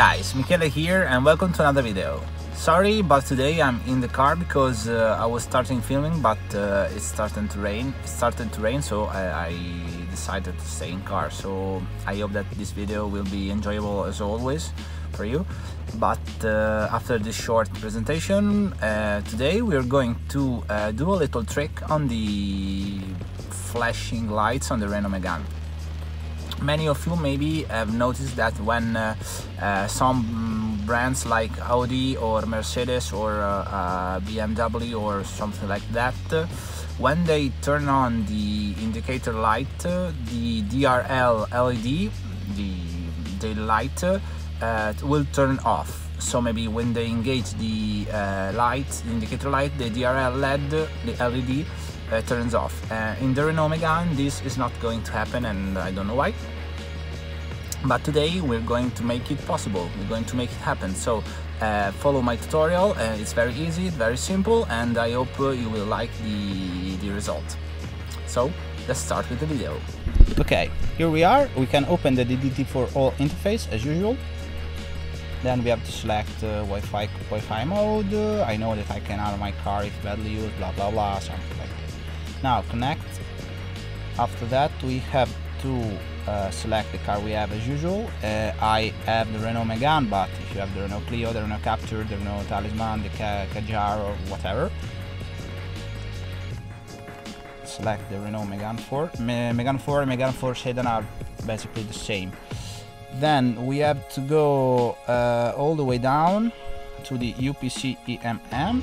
Michele here and welcome to another video. Sorry, but today I'm in the car because uh, I was starting filming, but uh, it's starting to rain. It started to rain, so I, I, decided to stay in car. So I hope that this video will be enjoyable as always for you. But uh, after this short presentation, uh, today we are going to uh, do a little trick on the flashing lights on the Renault Megane many of you maybe have noticed that when uh, uh, some brands like Audi or Mercedes or uh, uh BMW or something like that when they turn on the indicator light the DRL LED the, the light uh, will turn off. So maybe when they engage the light the indicator light the DRL LED the LED uh, turns off. Uh, in the Renault Megane this is not going to happen and I don't know why. But today we're going to make it possible, we're going to make it happen. So uh, follow my tutorial, uh, it's very easy, very simple and I hope uh, you will like the, the result. So let's start with the video. Okay, here we are, we can open the DDT4ALL interface as usual then we have to select uh, Wi-Fi Wi-Fi mode. Uh, I know that I can out of my car if badly used, blah blah blah, something like. Now connect. After that we have to uh, select the car we have as usual. Uh, I have the Renault Megane, but if you have the Renault Clio, the Renault Captur, the Renault Talisman, the Kadjar or whatever, select the Renault Megane 4. Me Megane 4 and Megane 4 Sedan are basically the same then we have to go uh, all the way down to the UPC EMM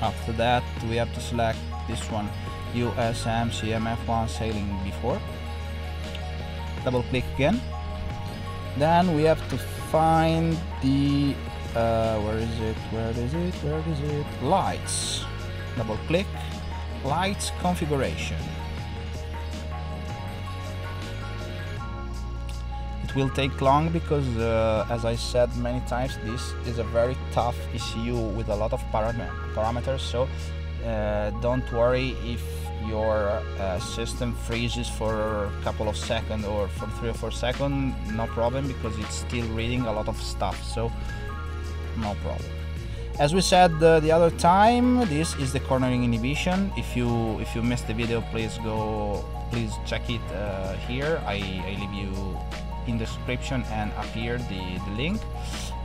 after that we have to select this one USM CMF1 sailing before. Double click again. Then we have to find the uh, where is it where is it where is it? Lights. Double click. Lights configuration will take long because uh, as I said many times this is a very tough ECU with a lot of param parameters. So uh, don't worry if your uh, system freezes for a couple of seconds or for three or four seconds no problem because it's still reading a lot of stuff. So no problem. As we said uh, the other time this is the cornering inhibition. If you if you missed the video please go please check it uh, here. I, I leave you in the description and up here the, the link.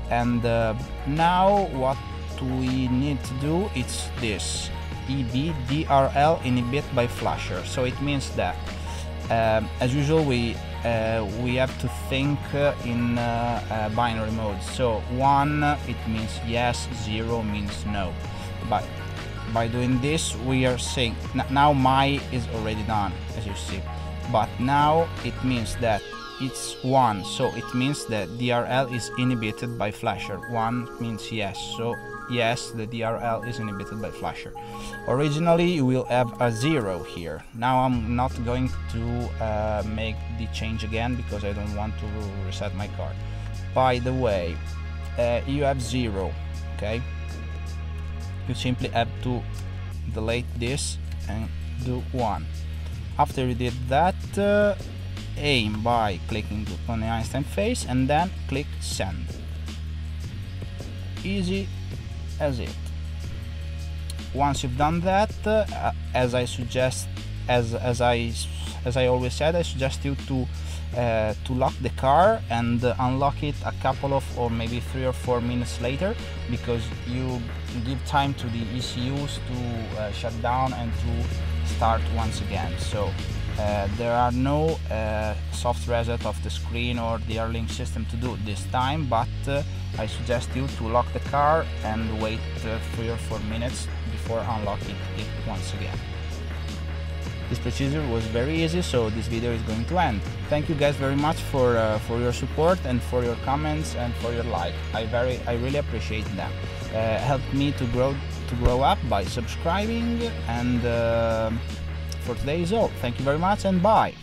And uh, now what we need to do? Is this. EBDRL inhibit by flasher. So it means that um, as usual we uh, we have to think uh, in uh, uh binary mode so one it means yes zero means no. But by doing this we are saying now my is already done as you see. But now it means that it's 1 so it means that DRL is inhibited by flasher. 1 means yes so yes the DRL is inhibited by flasher. Originally you will have a 0 here. Now I'm not going to uh, make the change again because I don't want to reset my card. By the way uh, you have 0 okay? You simply have to delete this and do 1 after you did that uh, aim by clicking on the Einstein face and then click send. Easy as it. Once you've done that, uh, as I suggest, as as I as I always said, I suggest you to uh, to lock the car and uh, unlock it a couple of or maybe three or four minutes later because you give time to the ECUs to uh, shut down and to start once again. So uh, there are no uh, soft reset of the screen or the R-Link system to do this time but uh, I suggest you to lock the car and wait uh, 3 or 4 minutes before unlocking it once again. This procedure was very easy so this video is going to end. Thank you guys very much for uh, for your support and for your comments and for your like. I very I really appreciate them. help me to grow to grow up by subscribing and for today is all. Thank you very much and bye.